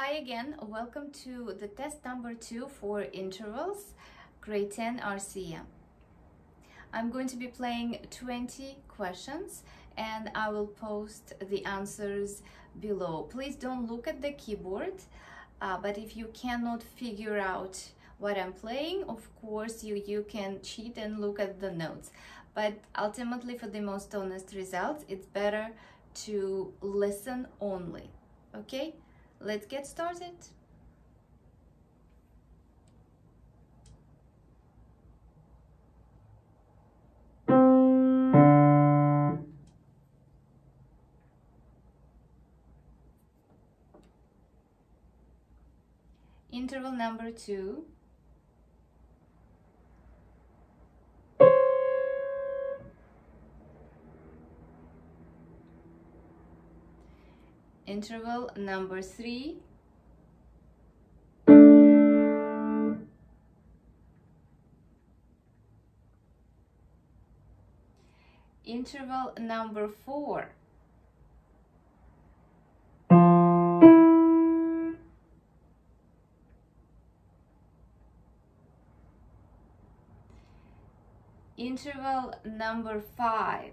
Hi again, welcome to the test number two for intervals, grade 10 RCM. I'm going to be playing 20 questions and I will post the answers below. Please don't look at the keyboard, uh, but if you cannot figure out what I'm playing, of course you, you can cheat and look at the notes. But ultimately for the most honest results, it's better to listen only, okay? Let's get started. Interval number two. Interval number three. Interval number four. Interval number five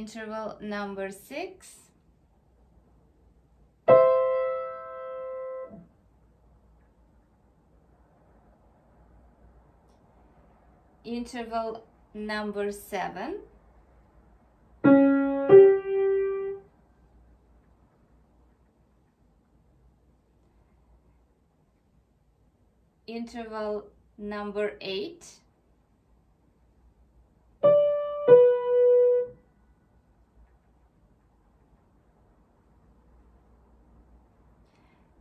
interval number six. Interval number seven. Interval number eight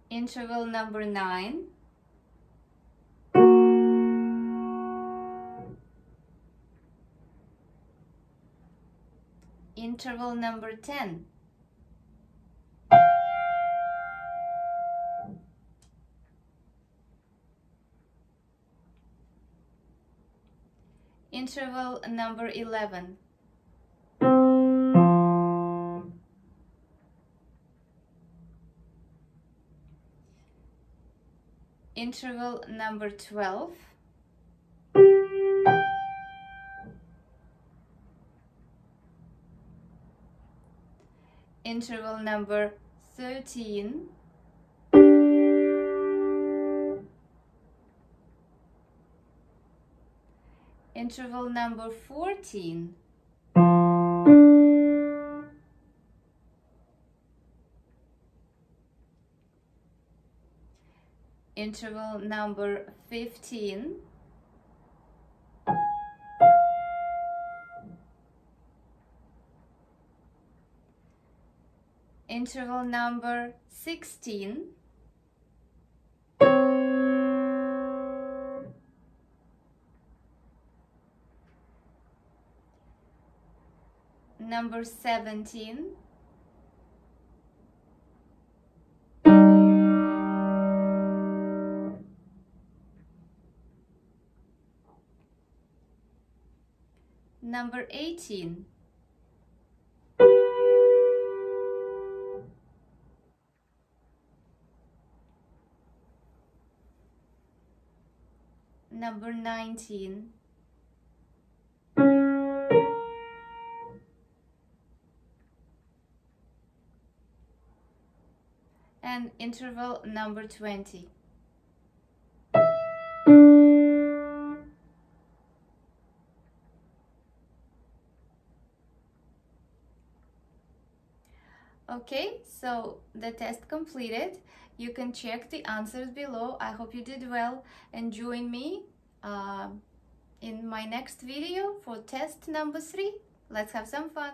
interval number 9 interval number 10 interval number 11 interval number 12 interval number 13 interval number 14 interval number 15 interval number 16 number 17 Number 18. Number 19. And interval number 20. Okay, so the test completed. You can check the answers below. I hope you did well and join me uh, in my next video for test number three. Let's have some fun.